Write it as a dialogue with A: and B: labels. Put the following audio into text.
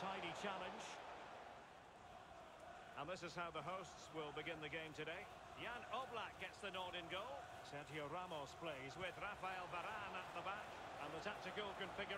A: tidy challenge. And this is how the hosts will begin the game today. Jan Oblak gets the nod in goal. Sergio Ramos plays with Rafael Varane at the back. And the tactical configuration